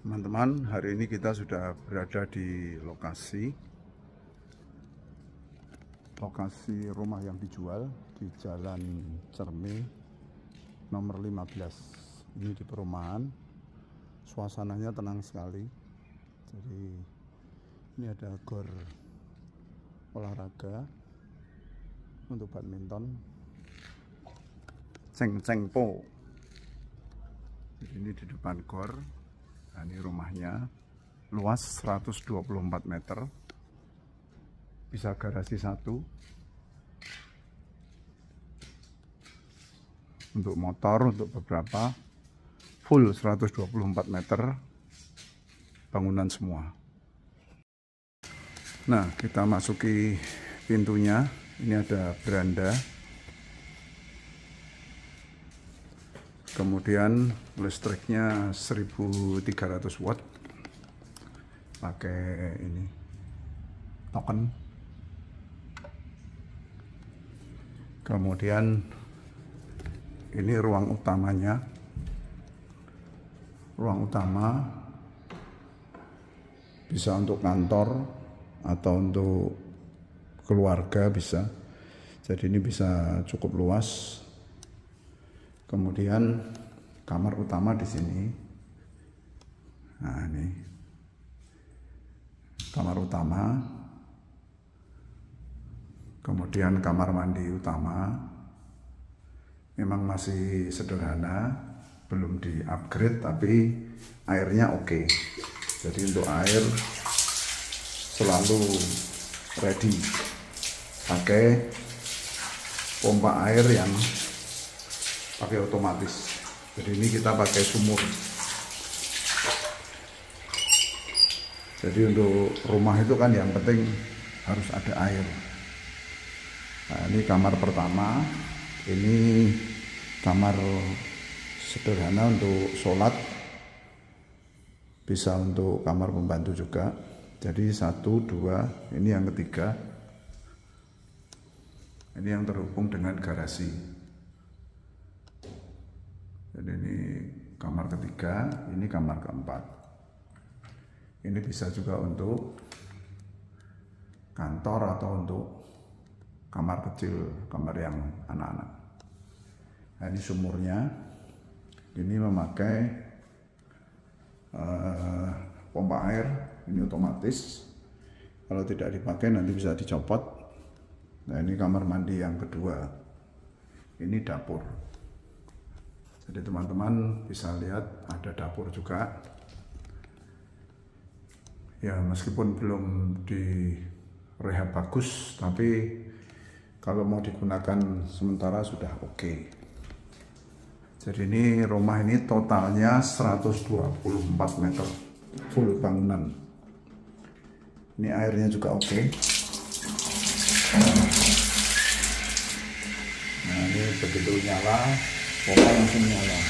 Teman-teman, hari ini kita sudah berada di lokasi lokasi rumah yang dijual di Jalan Cerme nomor 15. Ini di perumahan. Suasananya tenang sekali. Jadi ini ada gor olahraga untuk badminton. Ceng Ceng Po. Jadi ini di depan gor. Nah, ini rumahnya luas 124 meter. Bisa garasi satu. Untuk motor untuk beberapa full 124 meter bangunan semua. Nah, kita masuki pintunya. Ini ada beranda. Kemudian listriknya 1300 watt. Pakai ini token. Kemudian ini ruang utamanya. Ruang utama bisa untuk kantor atau untuk keluarga bisa. Jadi ini bisa cukup luas. Kemudian kamar utama di sini. Nah, ini kamar utama. Kemudian kamar mandi utama. Memang masih sederhana, belum di-upgrade tapi airnya oke. Jadi untuk air selalu ready pakai pompa air yang pakai otomatis. Jadi ini kita pakai sumur. Jadi untuk rumah itu kan yang penting harus ada air. Nah ini kamar pertama. Ini kamar sederhana untuk sholat. Bisa untuk kamar pembantu juga. Jadi satu dua ini yang ketiga. Ini yang terhubung dengan garasi jadi ini kamar ketiga ini kamar keempat. Ini bisa juga untuk kantor atau untuk kamar kecil kamar yang anak-anak. Nah, ini sumurnya. Ini memakai uh, pompa air ini otomatis. Kalau tidak dipakai nanti bisa dicopot. Nah ini kamar mandi yang kedua. Ini dapur jadi teman-teman bisa lihat ada dapur juga ya meskipun belum di rehab bagus tapi kalau mau digunakan sementara sudah oke okay. jadi ini rumah ini totalnya 124 meter full bangunan ini airnya juga oke okay. nah ini begitu nyala pompa langsung nyala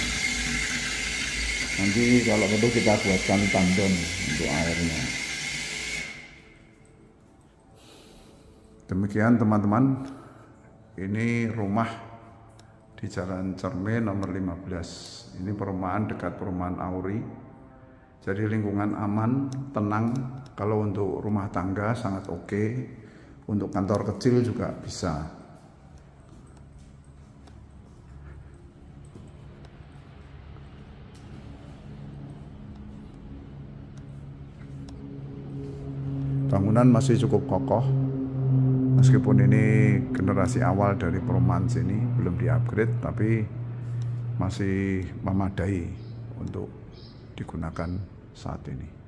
nanti kalau perlu kita buatkan tandon untuk airnya demikian teman-teman ini rumah di Jalan Cerme nomor 15 ini perumahan dekat perumahan Auri jadi lingkungan aman, tenang. Kalau untuk rumah tangga sangat oke. Okay. Untuk kantor kecil juga bisa. Bangunan masih cukup kokoh. Meskipun ini generasi awal dari perumahan sini belum di-upgrade tapi masih memadai untuk digunakan saat ini.